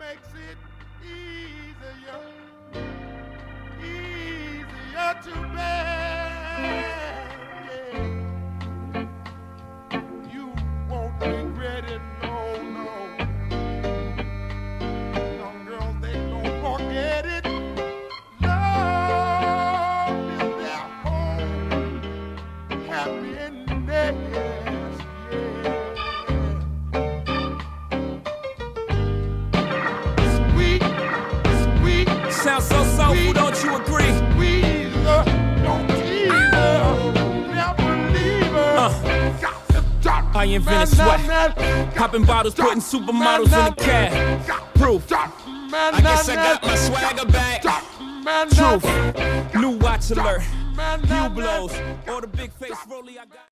makes it easier, easier to bear. Yeah. You won't regret it, Sounds so soulful, don't you agree? squeeze her, don't never leave her. Uh. Got to talk, I invented sweat. Popping bottles, putting supermodels in the cab. Proof. I guess I got my swagger back. Truth. New watch alert. Hublots. Or the big face rollie I got.